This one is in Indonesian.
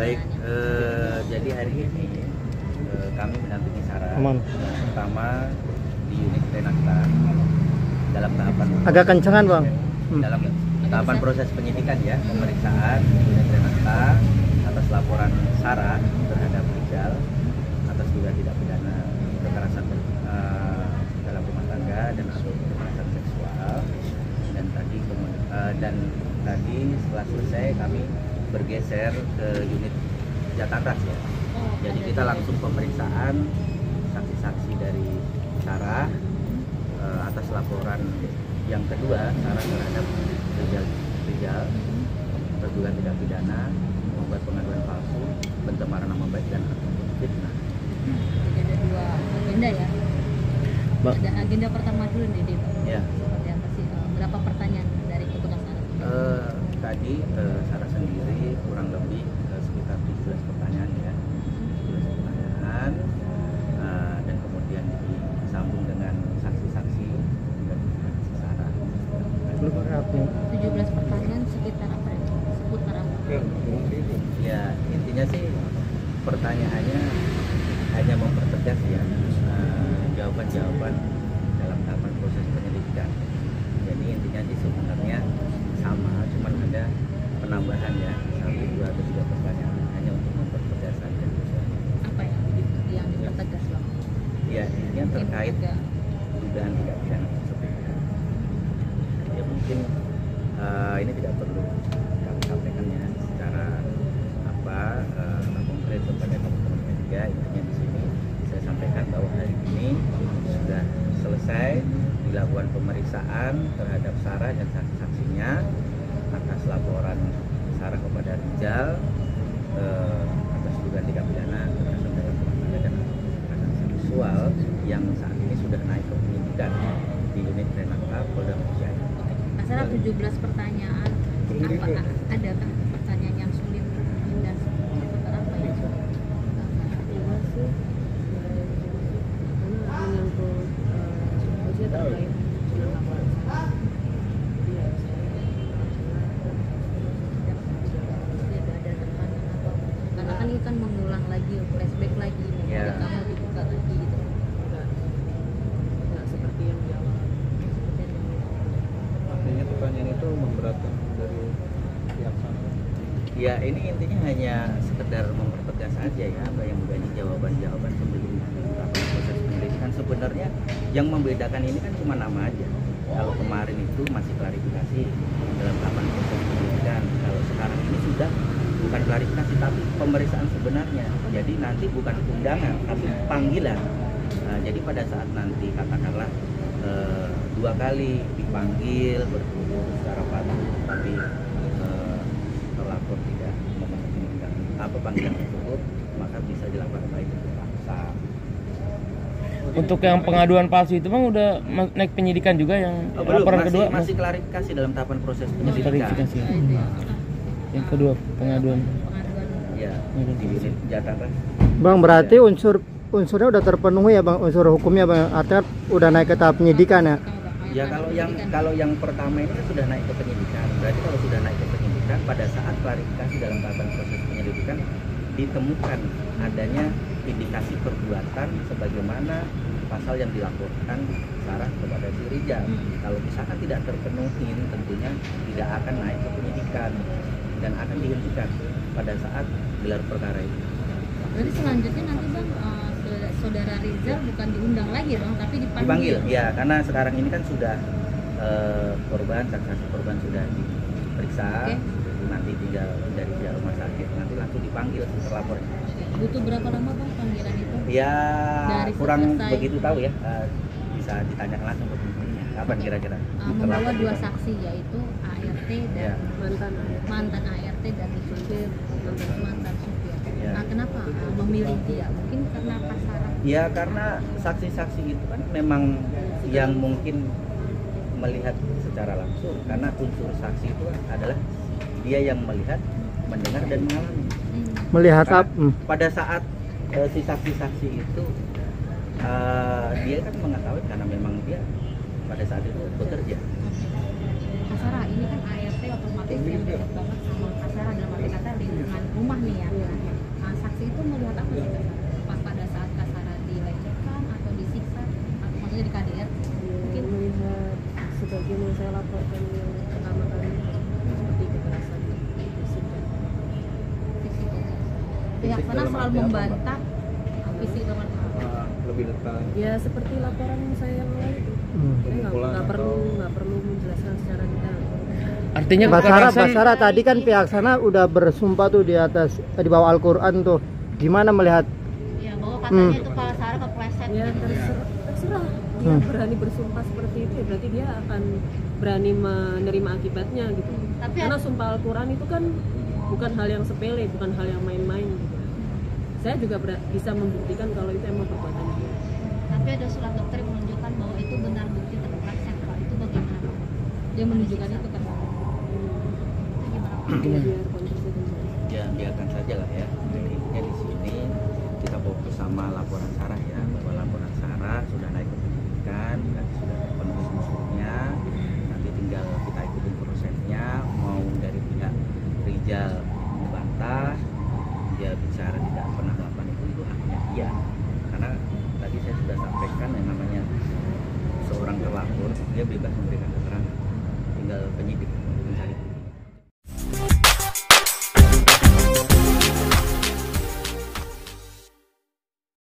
Baik, eh, jadi hari ini eh, kami mendampingi Sarah Aman. pertama di unit Renakta dalam tahapan Agak kencengan bang. Hmm. dalam tahapan proses penyidikan ya pemeriksaan unit Renakta atas laporan Sarah terhadap Rizal atas dugaan tidak pidana kekerasan eh, dalam rumah tangga dan atau kekerasan seksual dan tadi eh, dan tadi setelah selesai kami bergeser ke unit Jatatas ya Oh, jadi kita di- langsung pemeriksaan saksi-saksi dari Sarah eh, atas laporan yang kedua Sarah terhadap Rizal, Rizal terduga tidak pidana membuat pengaduan palsu pencemaran nama baik dan fitnah. Jadi ada dua agenda ya. Mbak. Ada agenda pertama dulu nih, Dit. Ya. Seperti apa sih? Eh, Berapa pertanyaan dari petugas Sarah? Eh, tadi eh, Sarah sendiri kurang lebih eh, sekitar 17 pertanyaan ya. 17 pertanyaan Eh, dan kemudian disambung dengan saksi-saksi dan saksi Sarah 17 pertanyaan sekitar apa ya? Seputar apa? ya intinya sih pertanyaannya hanya mempertegas ya eh, jawaban-jawaban dalam tahapan proses penyelidikan. Jadi intinya sih sebenarnya sama cuman ada penambahan ya satu dua atau tiga pertanyaan hanya untuk mempertegas saja Apa ya yang dipertegas bang? Ya Mungkin terkait agak dugaan tidak pidana tersebut. Ya mungkin eh, ini tidak perlu kami sampaikan ya secara apa eh, konkret kepada teman-teman media. Intinya di sini saya sampaikan bahwa hari ini sudah selesai dilakukan pemeriksaan terhadap Sarah dan saksi-saksinya atas laporan Sarah kepada Rizal eh, atas dugaan tidak pidana kekerasan dalam rumah tangga dan kekerasan seksual yang saat ini sudah naik ke penyidikan di unit Renata Polda Metro Jaya. Asal 17 pertanyaan. Apa adakah pertanyaan yang sulit dan seputar apa ya? Tidak ada tekanan apa? Karena kan ini kan mengulang lagi, flashback lagi, Ya. memori kamu dibuka lagi gitu. seperti yang di awal. Artinya pertanyaan itu memberatkan dari pihak sana. Ya ini intinya hanya sekedar mempertegas saja ya apa yang menjadi jawaban-jawaban sebelum proses penyelidikan sebenarnya yang membedakan ini kan cuma nama aja. Kalau kemarin itu masih klarifikasi dalam tahapan proses penyelidikan, kalau sekarang ini sudah bukan klarifikasi tapi pemeriksaan sebenarnya. Jadi nanti bukan undangan tapi panggilan. Nah, jadi pada saat nanti katakanlah eh, dua kali dipanggil bertemu secara patuh tapi terlapor tidak memenuhi undangan apa panggilan tersebut maka bisa dilakukan baik itu paksa Untuk yang pengaduan palsu itu bang udah naik penyidikan juga yang Oh, belum. laporan masih, kedua? masih klarifikasi dalam tahapan proses masih penyelidikan klarifikasi. Nah, ya. Yang kedua pengaduan. Ya Bang berarti unsur unsurnya udah terpenuhi ya bang? Unsur hukumnya bang? Artinya udah naik ke tahap penyidikan ya. ya kalau yang kalau yang pertama ini kan sudah naik ke penyidikan. Berarti kalau sudah naik ke penyidikan pada saat klarifikasi dalam tahapan proses penyelidikan ditemukan adanya indikasi perbuatan sebagaimana pasal yang dilaporkan Sarah kepada si Rijal. Kalau misalkan tidak terpenuhi, tentunya tidak akan naik ke penyidikan dan akan dihentikan pada saat gelar perkara itu. Berarti selanjutnya nanti bang eh, saudara- Rizal bukan diundang lagi dong, tapi dipanggil. Dipanggil, ya karena sekarang ini kan sudah eh, korban, saksi korban sudah diperiksa, Oke. Nanti tinggal dari pihak rumah sakit, nanti langsung dipanggil terlapor. Butuh berapa lama bang panggilan itu? Ya Dari kurang selesai. begitu tahu ya, eh, bisa ditanyakan langsung ke penyidikannya. Kapan kira-kira? Eh, membawa dua dipanggil? saksi yaitu ART dan Ya. Mantan mantan ART dan supir mantan supir. Ya. Nah, kenapa eh, memilih dia? Mungkin karena pasaran. Ya karena saksi-saksi itu kan memang yang mungkin melihat secara langsung karena unsur saksi itu adalah dia yang melihat, mendengar dan mengalami. Hmm. Melihat Karena apa? Hmm. pada saat eh, si saksi-saksi itu eh, dia kan mengetahui karena memang dia pada saat itu bekerja. Kasara ini kan ART otomatis yang dekat banget sama Kasara dalam arti kata lingkungan rumah nih ya. pas pada saat Kak Sarah dilecehkan atau disiksa atau maksudnya di KDR mungkin melihat sebagian yang saya laporkan yang pertama kali seperti kekerasan fisik dan fisik pihak Fisik sana dalam selalu membantah fisik apa? Ah, lebih detail ya seperti laporan saya yang itu Hmm. saya nggak perlu atau- nggak perlu menjelaskan secara detail Artinya Mbak Sarah tadi kan pihak sana udah bersumpah tuh di atas di bawah Al-Qur'an tuh. Gimana melihat ya bahwa katanya Hmm. itu Kak Sarah kepleset ya gitu. terserah terserah dia Hmm. berani bersumpah seperti itu ya berarti dia akan berani menerima akibatnya gitu Tapi karena sumpah Al-Quran itu kan bukan hal yang sepele bukan hal yang main-main gitu saya juga bisa membuktikan kalau itu emang perbuatan dia. Tapi ada surat dokter yang menunjukkan bahwa itu benar bukti terpleset Pak. Itu bagaimana dia menunjukkan itu kan? Ya, biarkan saja lah ya. Intinya di sini kita fokus sama laporan Sarah ya bahwa laporan Sarah sudah naik ke penyidikan nanti sudah penuhi unsurnya nanti tinggal kita ikutin prosesnya mau dari pihak Rijal membantah dia bicara tidak pernah melakukan itu itu haknya dia karena tadi saya sudah sampaikan yang namanya seorang terlapor dia bebas memberikan keterangan. Tinggal penyidik mencari